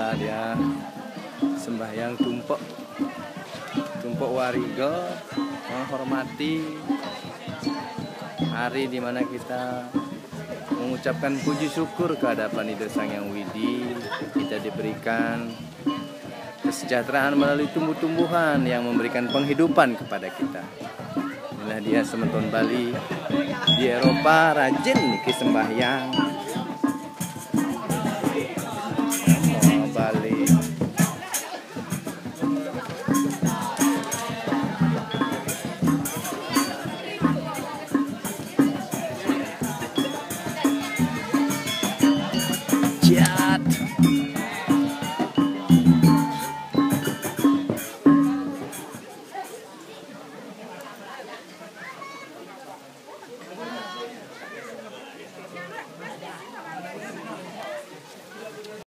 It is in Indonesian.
Alhamdulillah dia. Sembahyang tumpuk. Tumpuk warigo menghormati hari di mana kita mengucapkan puji syukur kehadapan Ida Sang Yang Widi. Kita diberikan kesejahteraan melalui tumbuh-tumbuhan yang memberikan penghidupan kepada kita. Inilah dia semeton Bali. Di Eropa rajin ke sembahyang.